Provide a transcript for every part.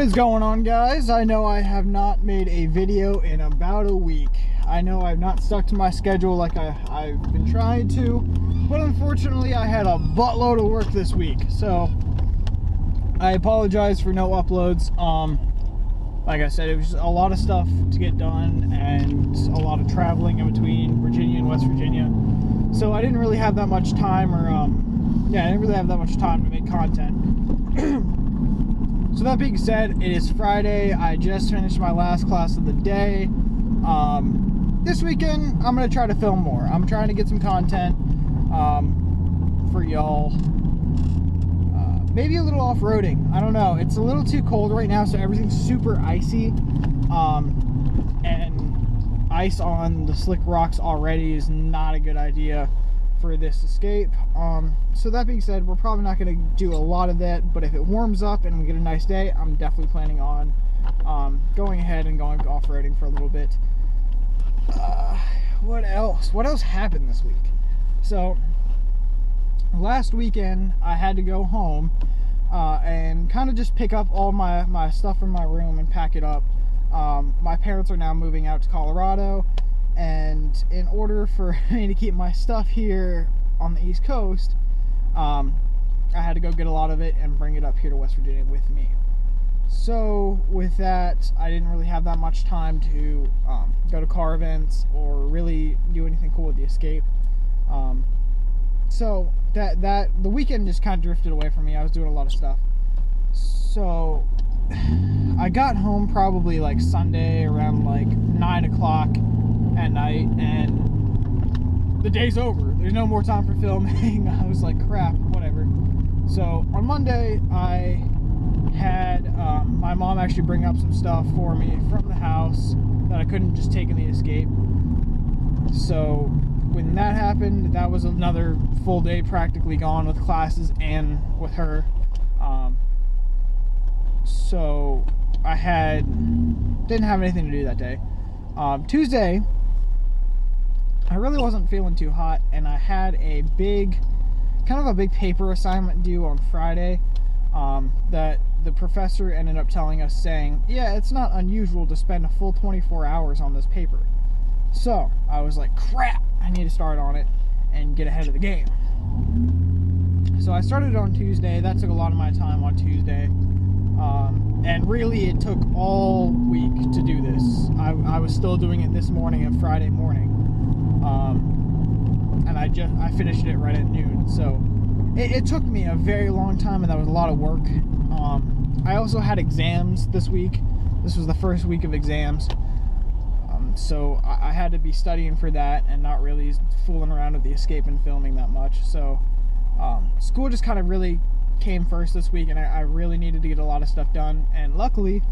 What is going on guys? I know I have not made a video in about a week. I know I've not stuck to my schedule like I, I've been trying to, but unfortunately I had a buttload of work this week. So I apologize for no uploads. Um, like I said, it was a lot of stuff to get done and a lot of traveling in between Virginia and West Virginia. So I didn't really have that much time or, um, yeah, I didn't really have that much time to make content. So that being said, it is Friday. I just finished my last class of the day. Um, this weekend, I'm gonna try to film more. I'm trying to get some content um, for y'all. Uh, maybe a little off-roading. I don't know. It's a little too cold right now, so everything's super icy. Um, and ice on the slick rocks already is not a good idea for this escape. Um, so that being said, we're probably not going to do a lot of that, but if it warms up and we get a nice day, I'm definitely planning on um, going ahead and going off-roading for a little bit. Uh, what else? What else happened this week? So, last weekend, I had to go home uh, and kind of just pick up all my, my stuff from my room and pack it up. Um, my parents are now moving out to Colorado, and in order for me to keep my stuff here on the East Coast, um, I had to go get a lot of it and bring it up here to West Virginia with me. So with that, I didn't really have that much time to um, go to car events or really do anything cool with the Escape. Um, so that that the weekend just kind of drifted away from me. I was doing a lot of stuff. So I got home probably like Sunday around like nine o'clock at night, and the day's over. There's no more time for filming. I was like, crap, whatever. So on Monday, I had um, my mom actually bring up some stuff for me from the house that I couldn't just take in the escape. So when that happened, that was another full day practically gone with classes and with her. Um, so I had didn't have anything to do that day. Um, Tuesday, I really wasn't feeling too hot, and I had a big, kind of a big paper assignment due on Friday. Um, that the professor ended up telling us, saying, "Yeah, it's not unusual to spend a full 24 hours on this paper." So I was like, "Crap! I need to start on it and get ahead of the game." So I started on Tuesday. That took a lot of my time on Tuesday. Um, and really, it took all week to do this. I, I was still doing it this morning and Friday morning um, and I just I finished it right at noon. So it, it, took me a very long time, and that was a lot of work. Um, I also had exams this week. This was the first week of exams, um, so I, I, had to be studying for that and not really fooling around with the escape and filming that much. So um, school just kind of really came first this week, and I, I really needed to get a lot of stuff done. And luckily,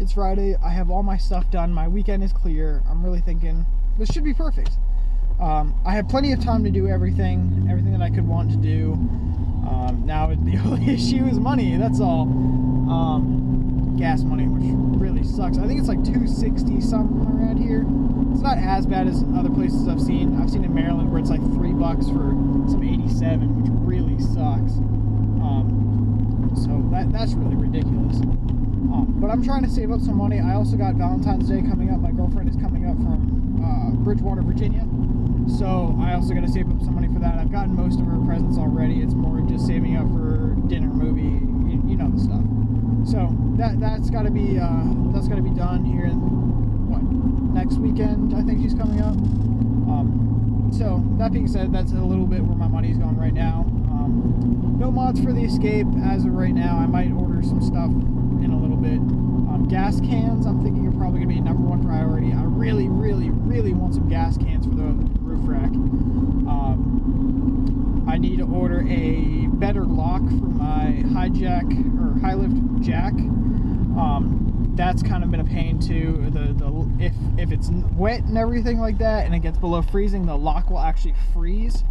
it's Friday. I have all my stuff done. My weekend is clear. I'm really thinking this should be perfect. Um, I have plenty of time to do everything, everything that I could want to do. Um, now the only issue is money. That's all. Um, gas money, which really sucks. I think it's like 260 something around here. It's not as bad as other places I've seen. I've seen in Maryland where it's like three bucks for some 87, which really sucks. Um, so that that's really ridiculous. Um, but I'm trying to save up some money. I also got Valentine's Day coming up. My girlfriend is coming up from uh, Bridgewater, Virginia. So I also got to save up some money for that. I've gotten most of her presents already. It's more just saving up for dinner, movie, you, you know the stuff. So that that's got to be uh, that's got to be done here in what next weekend. I think she's coming up. Um, so that being said, that's a little bit where my money's going right now. Um, no mods for the escape as of right now. I might order some stuff in a little bit. Um, gas cans, I'm thinking are probably going to be number one priority. I really, really, really want some gas cans for the roof rack. Um, I need to order a better lock for my high jack or high lift jack. Um, that's kind of been a pain too. The the if if it's wet and everything like that, and it gets below freezing, the lock will actually freeze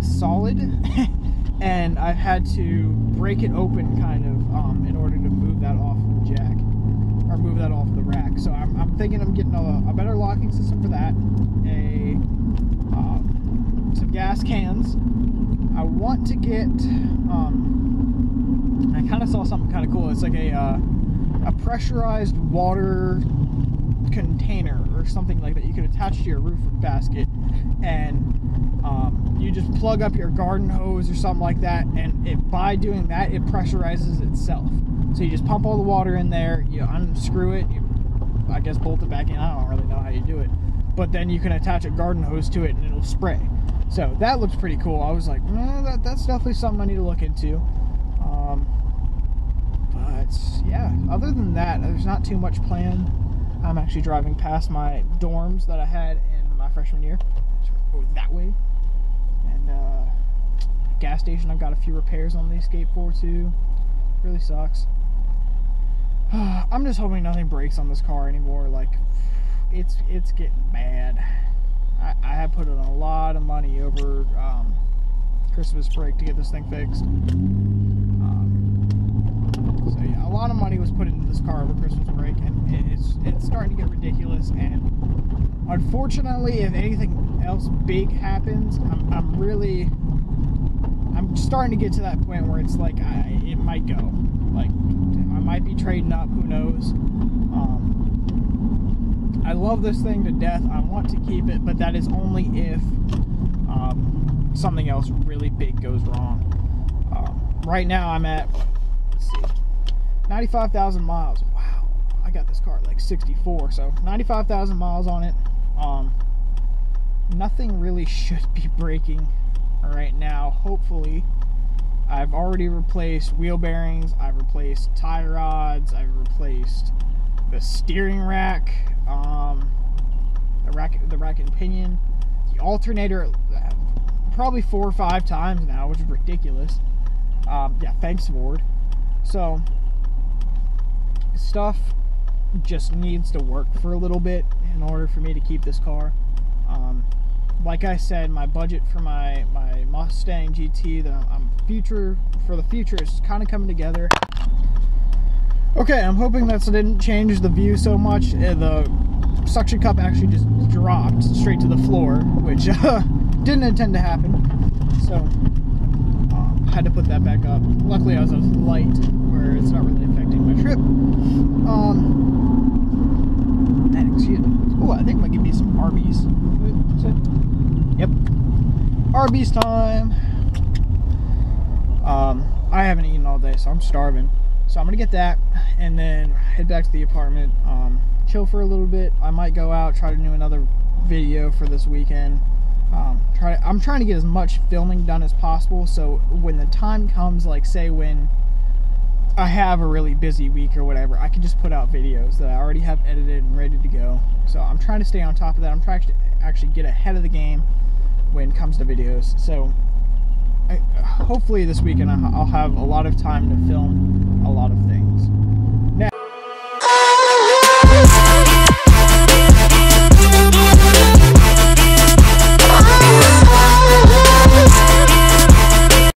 solid, and I've had to break it open kind of um, in order to move that off the jack or move that off the rack. So I'm, I'm thinking I'm getting a, a better locking system for that. A um, some gas cans. I want to get. Um, I kind of saw something kind of cool. It's like a uh, a pressurized water container or something like that you could attach to your roof basket and um, you just plug up your garden hose or something like that and it by doing that it pressurizes itself so you just pump all the water in there you unscrew it you, i guess bolt it back in i don't really know how you do it but then you can attach a garden hose to it and it'll spray so that looks pretty cool i was like eh, that, that's definitely something i need to look into um, but yeah other than that there's not too much planned I'm actually driving past my dorms that I had in my freshman year. That way. And uh, gas station, I've got a few repairs on the Escape 4 too. Really sucks. I'm just hoping nothing breaks on this car anymore. Like, it's it's getting bad. I, I have put in a lot of money over um, Christmas break to get this thing fixed. Um, so yeah, a lot of money was put into this car over Christmas break, and it's it's starting to get ridiculous. And unfortunately, if anything else big happens, I'm, I'm really I'm starting to get to that point where it's like I, it might go. Like might be trading up. Who knows? Um, I love this thing to death. I want to keep it, but that is only if um, something else really big goes wrong. Um, right now, I'm at let's see, 95,000 miles. Wow, I got this car at like 64, so 95,000 miles on it. Um, nothing really should be breaking right now. Hopefully, I've already replaced wheel bearings. I've replaced tie rods. I've replaced the steering rack, um, the rack, the rack and pinion, the alternator, probably four or five times now, which is ridiculous. Um, yeah, thanks Ford. So stuff just needs to work for a little bit in order for me to keep this car. Um, like I said, my budget for my my Mustang GT that I'm, future for the future is kind of coming together. Okay, I'm hoping that didn't change the view so much. Uh, the suction cup actually just dropped straight to the floor, which uh, didn't intend to happen. So, um, had to put that back up. Luckily, I was at a light where it's not really affecting my trip. Um, and excuse me. Oh, I think I'm give me some Arby's. Yep. Arby's time. Um, I haven't eaten all day, so I'm starving. So I'm gonna get that and then head back to the apartment, um, chill for a little bit. I might go out, try to do another video for this weekend. Um, try to, I'm trying to get as much filming done as possible so when the time comes, like say when I have a really busy week or whatever, I can just put out videos that I already have edited and ready to go. So I'm trying to stay on top of that. I'm trying to actually get ahead of the game when it comes to videos. So I, hopefully this weekend I'll have a lot of time to film a lot of things.